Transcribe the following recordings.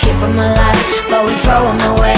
keep them alive, but we throw them away.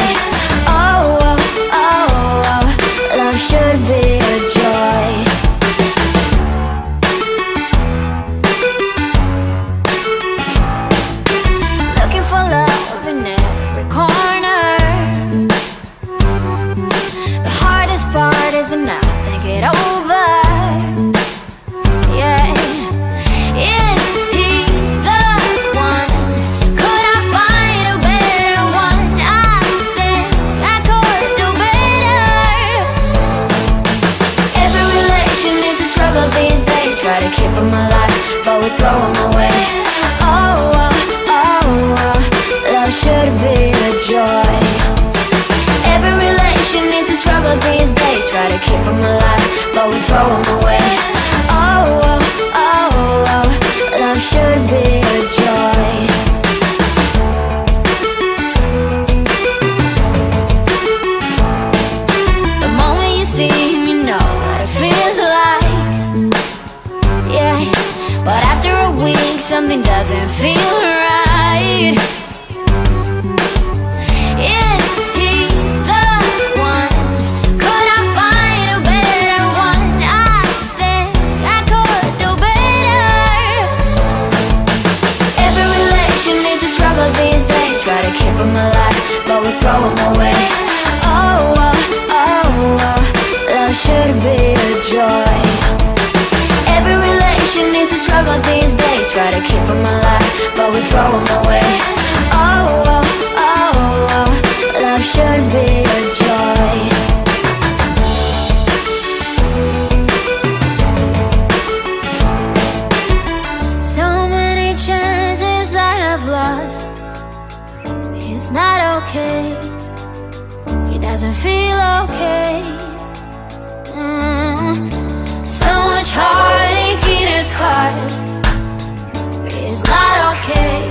gave them a lot, but we throw them away. Oh, oh, oh, oh love should be a joy. Every relation is a struggle these days. Try to keep them alive, but we throw them away. Oh, oh, oh, oh love should be doesn't feel okay. Mm. So much heartache in his cars. It's not okay.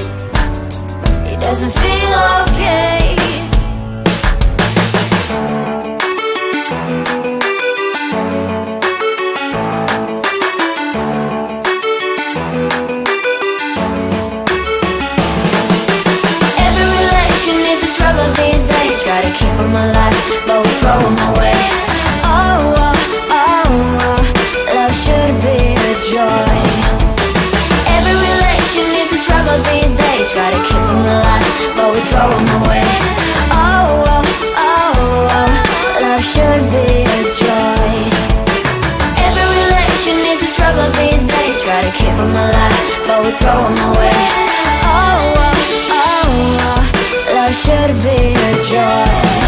It doesn't feel okay. keep them alive, but we throw them away Oh, oh, oh, oh, love should be a joy.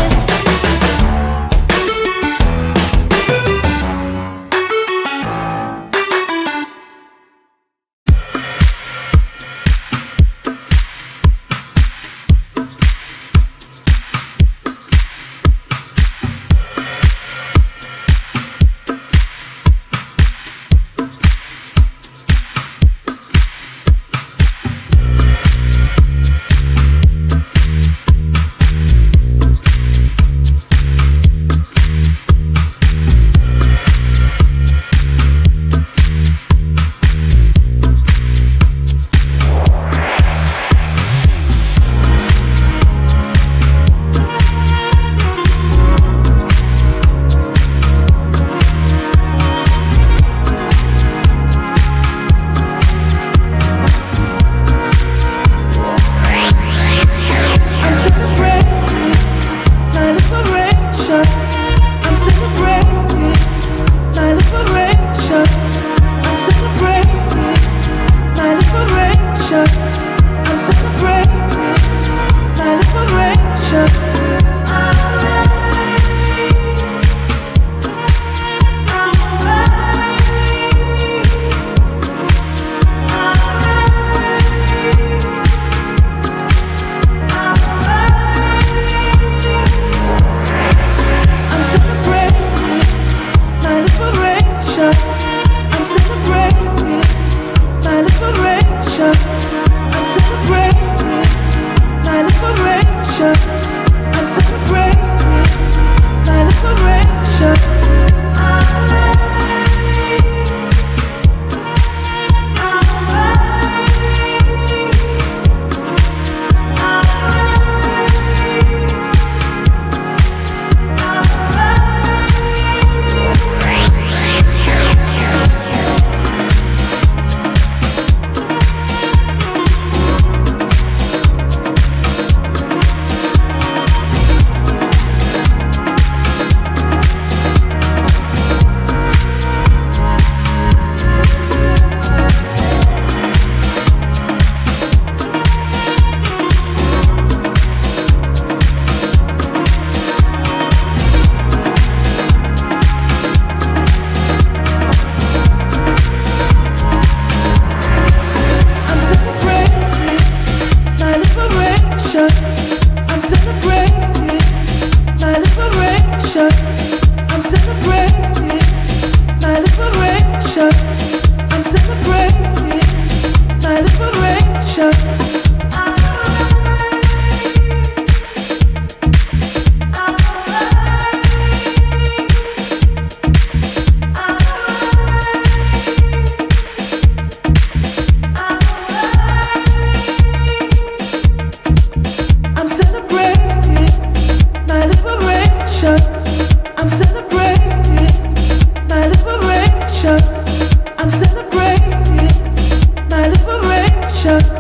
Yeah.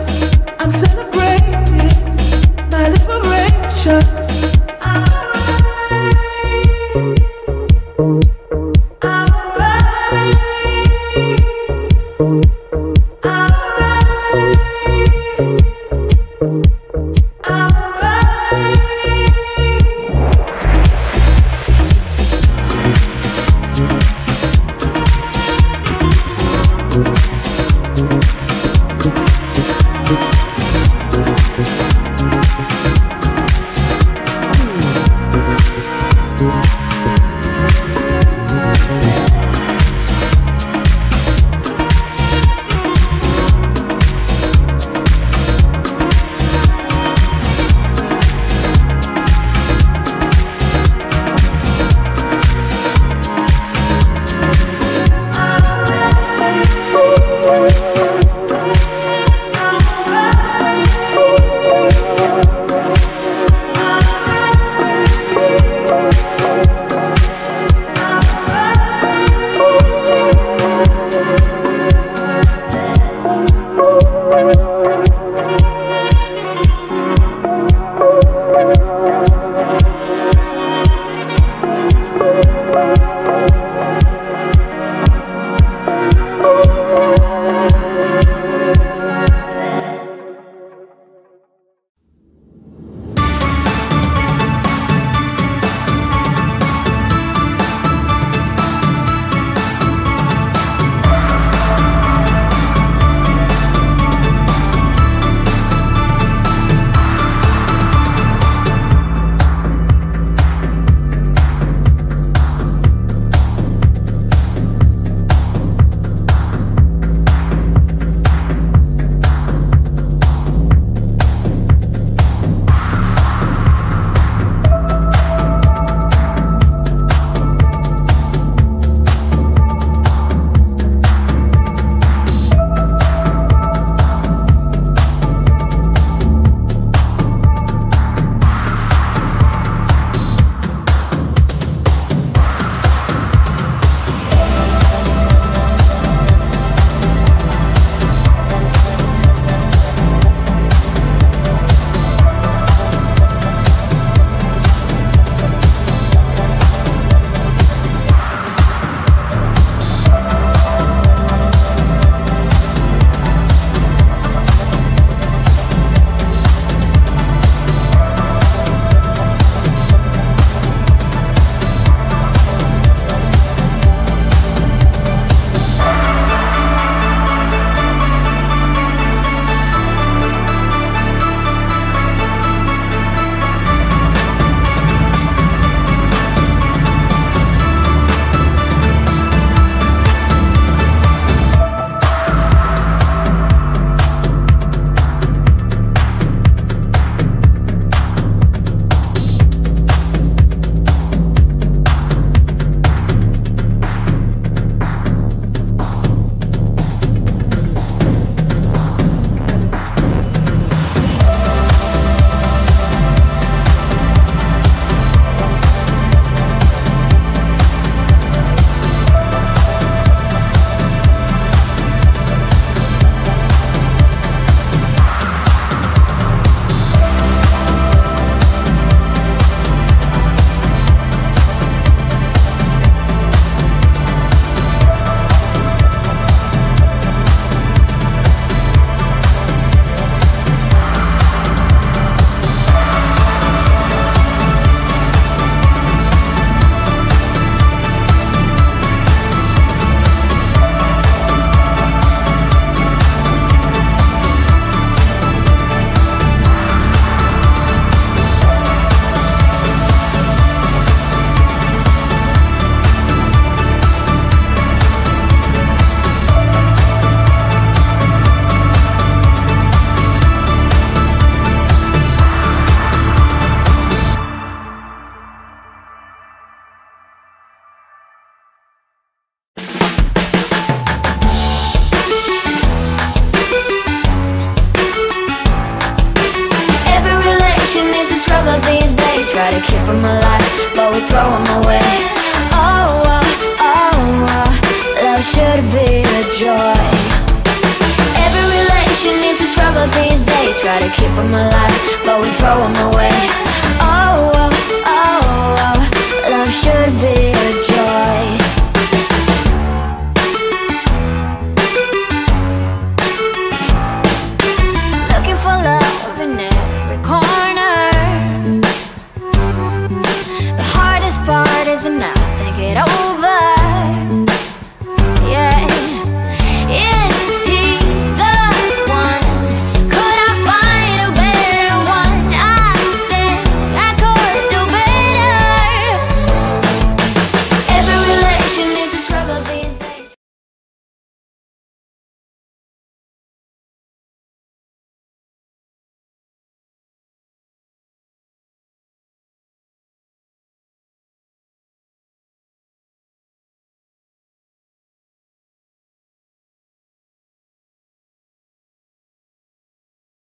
To keep them alive, but we throw them away